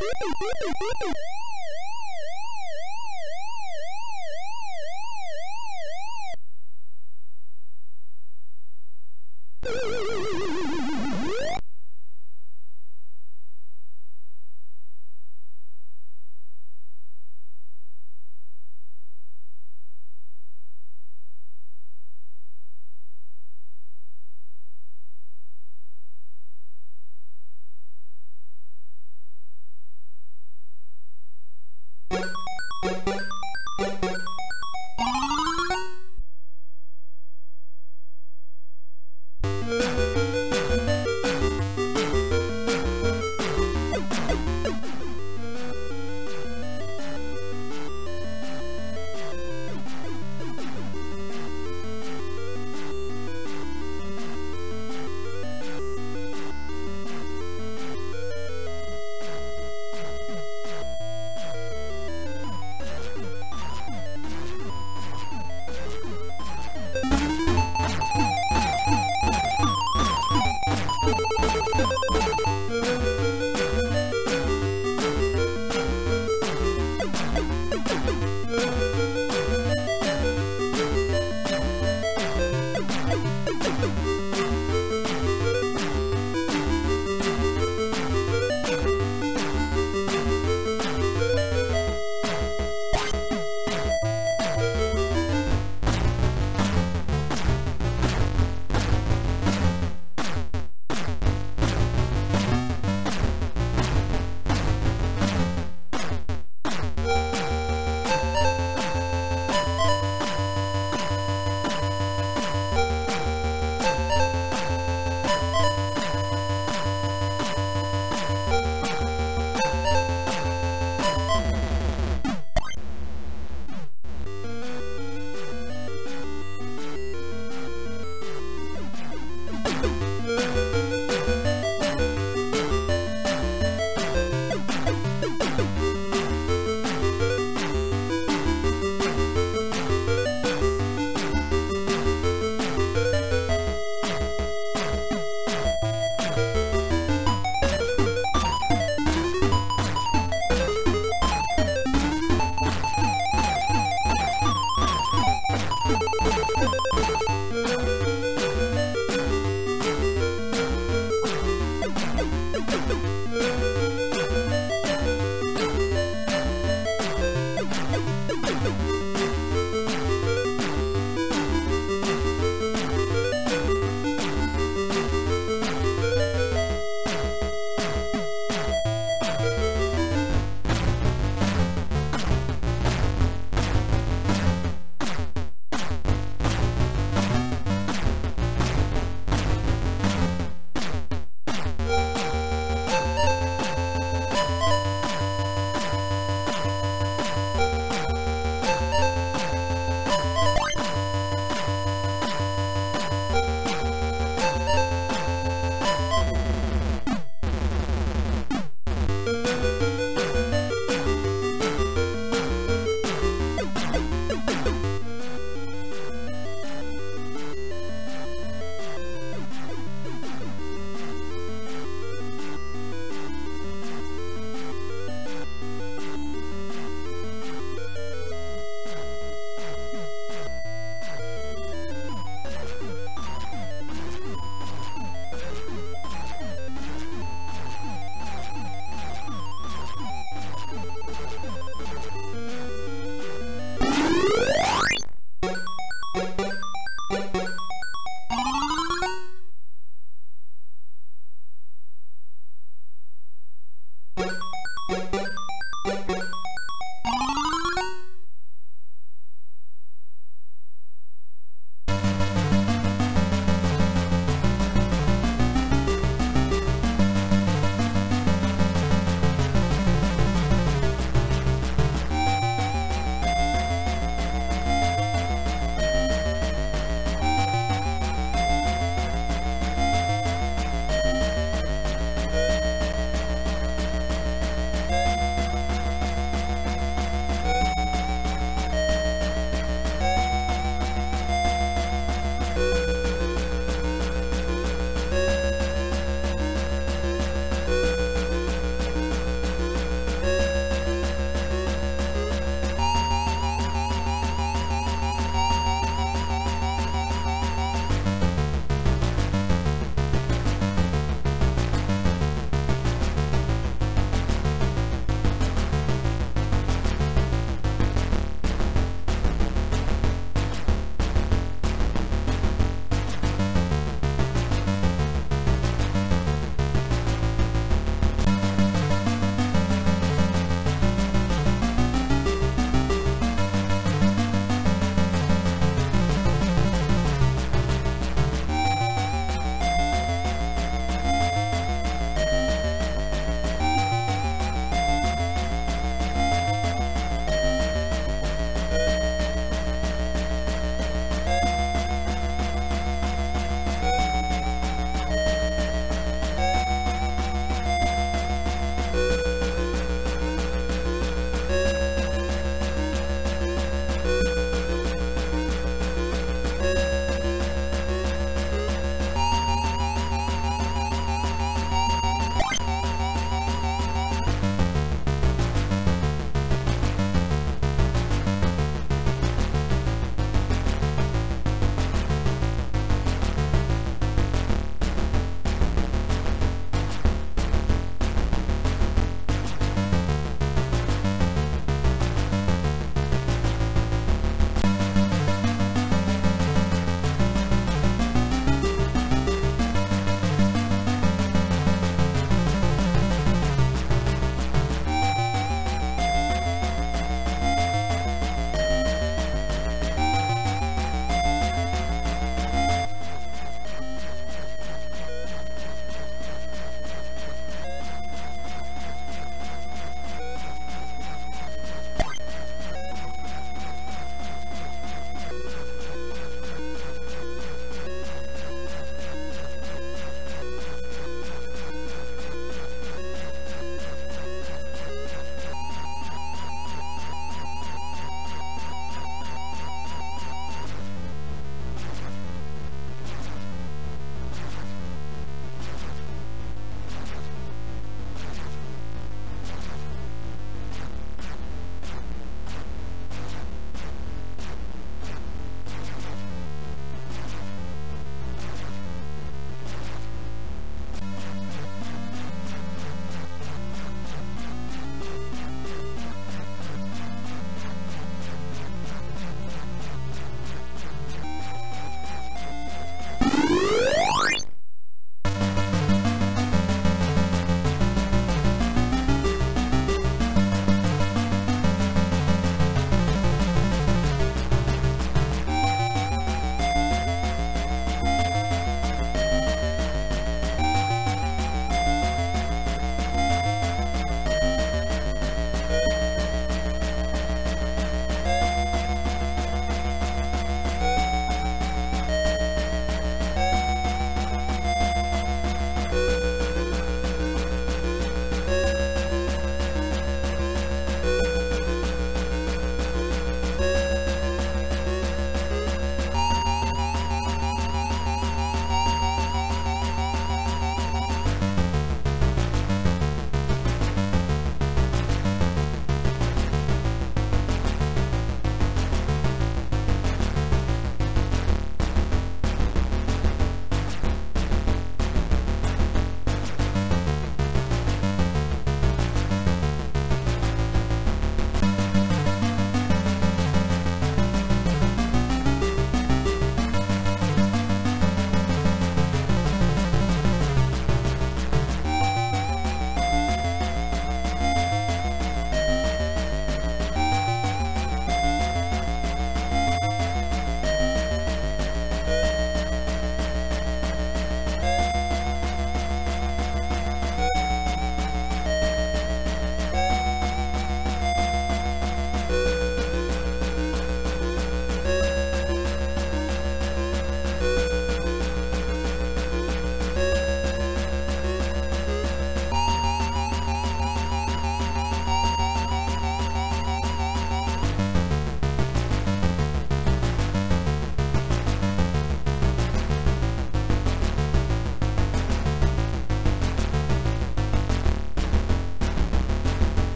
Boop boop boop boop boop!